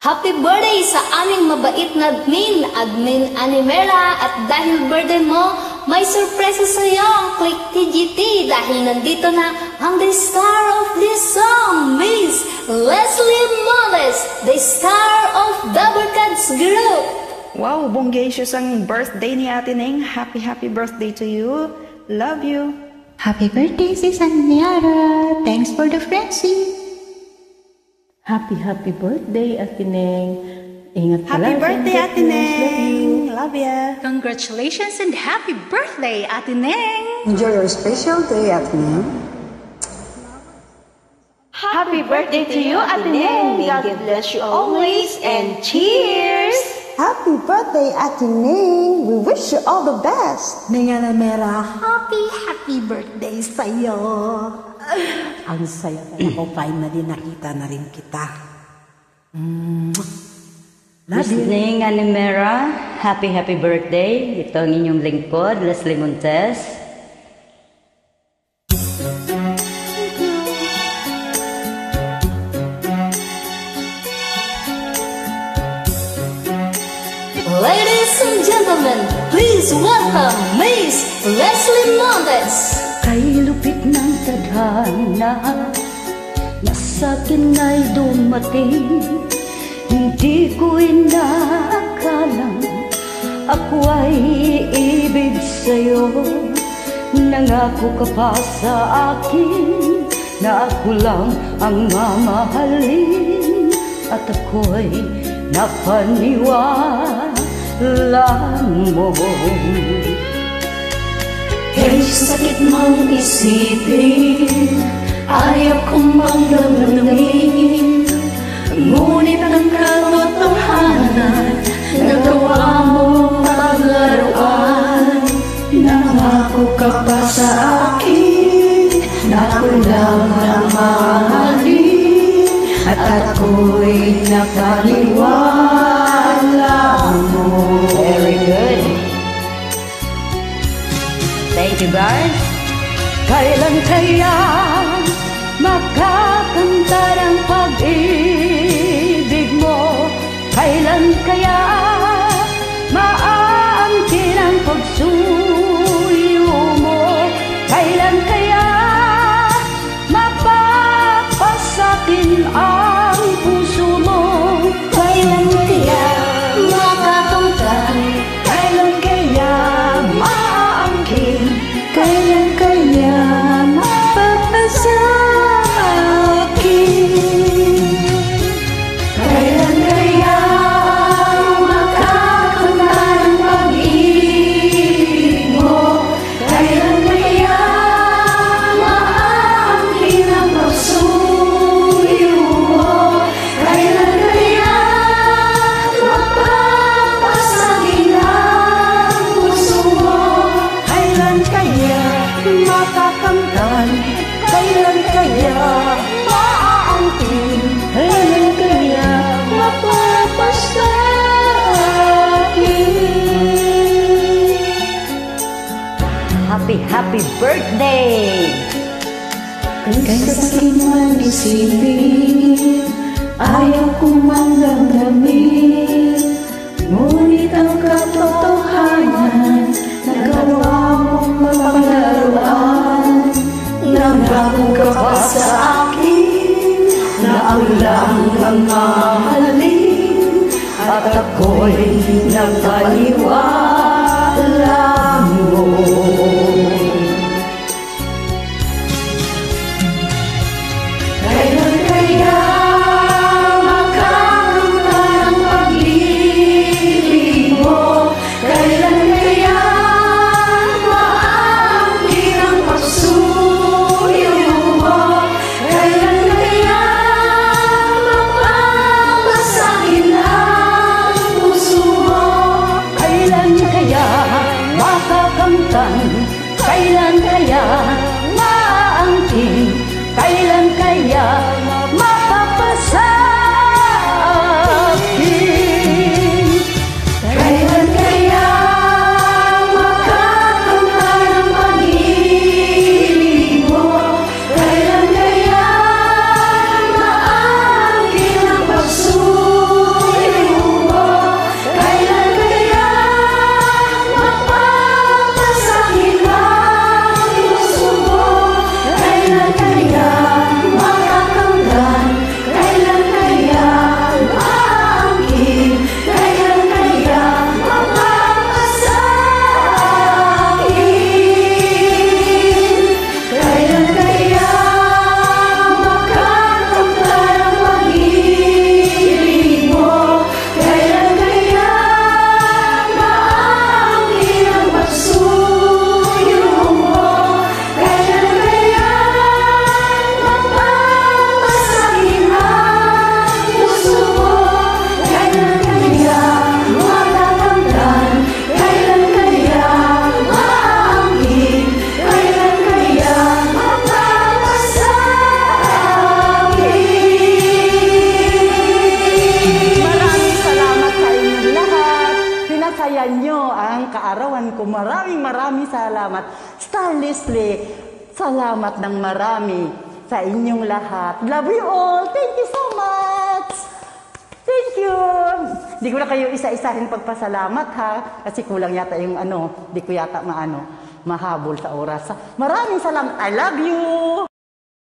Happy birthday sa aming mabait na admin, admin Animera at dahil birthday mo, may sorpresa sa iyo ang Click TGT dahil nandito na ang the star of this song, Miss Leslie Moles, the star of Double Cuts Group. Wow, bonggacious ang birthday ni Ate Neng. Happy, happy birthday to you. Love you. Happy birthday, Sis Anyara. Thanks for the friendship. Happy, happy birthday, Ate Neng. Ingat ka Happy lang. birthday, Ate bless. Love you. Neng. Love ya. Congratulations and happy birthday, Ate Neng! Enjoy your special day, Atman. Happy birthday to you, Ate Neng. God bless you always and cheers! Happy birthday, Ate Ning. We wish you all the best. Ningala Mera, happy, happy birthday sa'yo. Ang saya ko finally nakita na rin kita. Mm. Love you. Ning Animera, happy happy birthday. Ito ang inyong lingkod, Leslie Montes. Ladies and gentlemen, please welcome Miss Leslie Moles. Ng tadhana Na sa'kin ay dumating. Hindi ko inaakalang Ako ay ibig sa'yo. Nangako ka pa sa akin Na ako lang ang mamahalin At ako'y napaniwala mo sakit mong isipin Ayaw kong magdamdamin. Ngunit ang katotohanan Nagawa mo paglaruan. Nangako ka pa sa akin Na ako lang ang mahalin. At ako'y napaniwala you guys. Kailan kaya Happy, happy birthday! Kay sakit man isipin Ayaw kong manggamdamin Ngunit ang katotohanan Nagawa mong mapaglaruan. Nangako ka pa sa akin Na ang lang ang mahalin At ako'y nagpaniwala Kailan kaya maangking? Kailan kaya kaarawan ko. Maraming maraming salamat. Star Leslie, salamat ng marami sa inyong lahat. Love you all. Thank you so much. Thank you. Hindi ko na kayo isa-isahin pagpasalamat ha. Kasi kulang yata yung ano, hindi ko yata maano, mahabol sa oras. Maraming salamat. I love you.